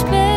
space